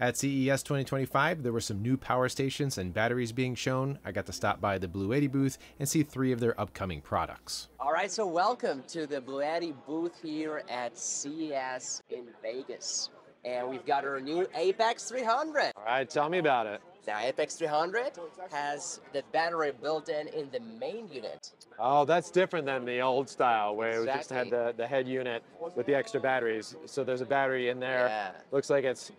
At CES 2025, there were some new power stations and batteries being shown. I got to stop by the Bluetti booth and see three of their upcoming products. All right, so welcome to the Bluetti booth here at CES in Vegas. And we've got our new Apex 300. All right, tell me about it. Now, Apex 300 has the battery built in in the main unit. Oh, that's different than the old style where we just had the, the head unit with the extra batteries. So there's a battery in there. Yeah. Looks like it's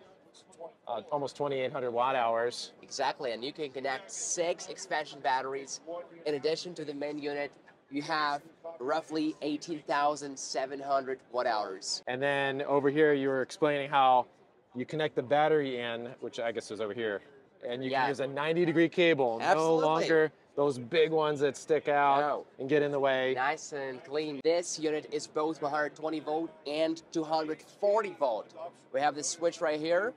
uh, almost 2,800 watt hours. Exactly, and you can connect six expansion batteries. In addition to the main unit, you have roughly 18,700 watt hours. And then over here, you were explaining how you connect the battery in, which I guess is over here, and you Yeah. can use a 90 degree cable. Absolutely. No longer those big ones that stick out No. and get in the way. Nice and clean. This unit is both 120 volt and 240 volt. We have this switch right here,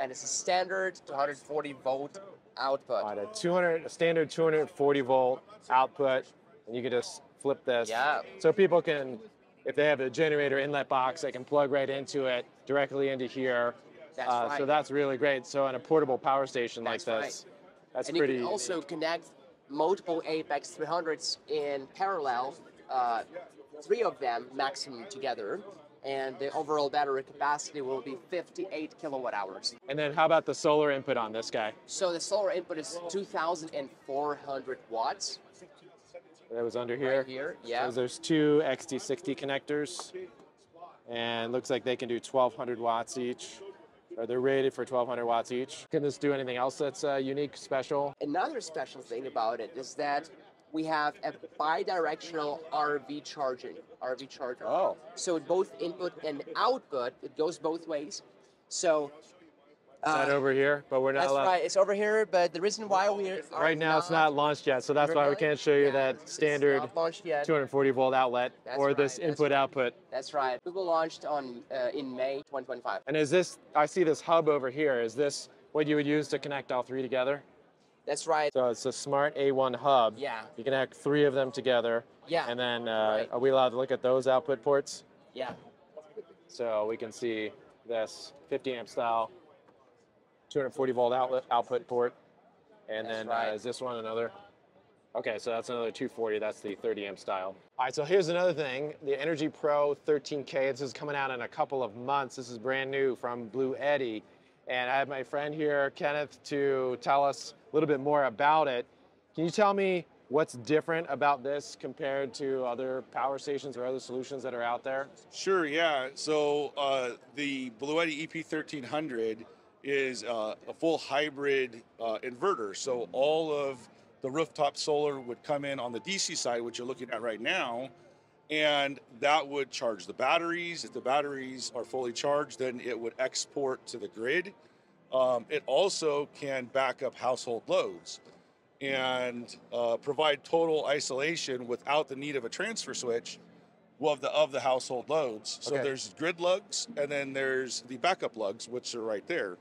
and it's a standard 240 volt output. All right, a 200, a standard 240 volt output, and you can just flip this. Yeah. So people can, if they have a generator inlet box, they can plug right into it directly into here. That's Uh, right. So that's really great. So on a portable power station That's like this, that's and pretty. And you can also connect multiple Apex 300s in parallel, uh, three of them maximum together, and the overall battery capacity will be 58 kilowatt hours. and then how about the solar input on this guy? So the solar input is 2,400 watts That was under here. right here. Yeah. So there's two XT60 connectors, and looks like they can do 1,200 watts each. Or they're rated for 1,200 watts each. Can this do anything else that's uh, unique, special? Another special thing about it is that we have a bidirectional RV charging. RV charger. Oh. So both input and output, it goes both ways. So Is that over here? But we're not Uh, That's allowed. right. It's over here, but the reason why we are Right now, it's not launched yet, so that's why we can't show you Yeah, that standard not launched yet. 240 volt outlet That's or right, this input right. output. That's right. Google launched on uh, in May 2025. And is this? I see this hub over here. Is this what you would use to connect all three together? That's right. So it's a smart A1 hub. Yeah. You can connect three of them together. Yeah. And then, uh, Right. are we allowed to look at those output ports? Yeah. So we can see this 50 amp style, 240 volt outlet output port, and That's then right. uh, is this one another? Okay, so that's another 240. That's the 30 amp style. All right, so here's another thing: the Energy Pro 13K. This is coming out in a couple of months. This is brand new from Bluetti, and I have my friend here, Kenneth, to tell us a little bit more about it. Can you tell me what's different about this compared to other power stations or other solutions that are out there? Sure, yeah. So uh, the Bluetti EP1300 is uh, a full hybrid uh, inverter. So all of the rooftop solar would come in on the DC side, which you're looking at right now, and that would charge the batteries. If the batteries are fully charged, then it would export to the grid. Um, it also can back up household loads and uh, provide total isolation without the need of a transfer switch of the of the household loads. So Okay. there's grid lugs, and then there's the backup lugs, which are right there.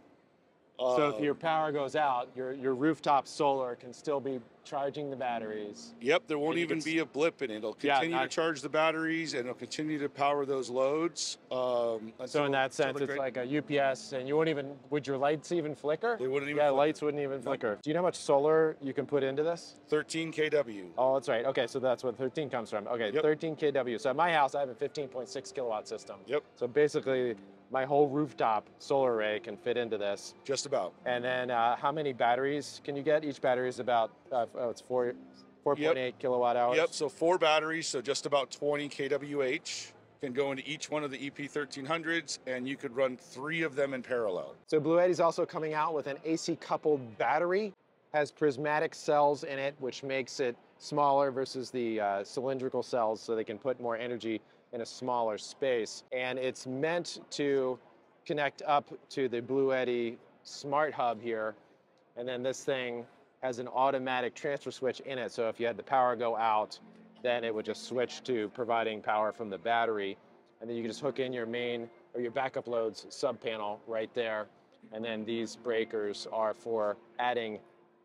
So if Uh, your power goes out, your, your rooftop solar can still be charging the batteries. Yep, there won't even be a blip in it. It'll Yeah, continue I- to charge the batteries, and it'll continue to power those loads. Um, So in that sense, it's like a UPS, and you won't even. Would your lights even flicker? They wouldn't even Yeah, flicker. lights wouldn't even flicker. Do you know how much solar you can put into this? 13 kW. Oh, that's right. Okay, so that's what 13 comes from. Okay, Yep. 13 kW. So at my house, I have a 15.6 kilowatt system. Yep. So basically, my whole rooftop solar array can fit into this. Just about. And then, uh, how many batteries can you get? Each battery is about. Uh, oh, it's four. 4.8 kilowatt hours. Yep, so four batteries, so just about 20 kWh can go into each one of the E EP1300s, and you could run three of them in parallel. So Bluetti's also coming out with an AC coupled battery, has prismatic cells in it, which makes it smaller versus the uh, cylindrical cells, so they can put more energy in a smaller space. And it's meant to connect up to the Bluetti Smart Hub here, and then this thing has an automatic transfer switch in it. So if you had the power go out, then it would just switch to providing power from the battery. And then you can just hook in your main or your backup loads sub panel right there. And then these breakers are for adding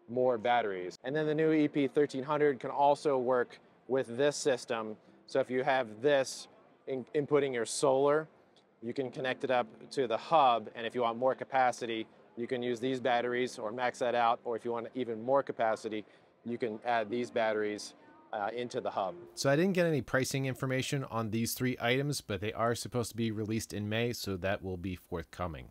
more batteries. And then the new E EP1300 can also work with this system. So if you have this in, inputting your solar, you can connect it up to the hub. And if you want more capacity, you can use these batteries or max that out, or if you want even more capacity, you can add these batteries uh, into the hub. So I didn't get any pricing information on these three items, but they are supposed to be released in May, so that will be forthcoming.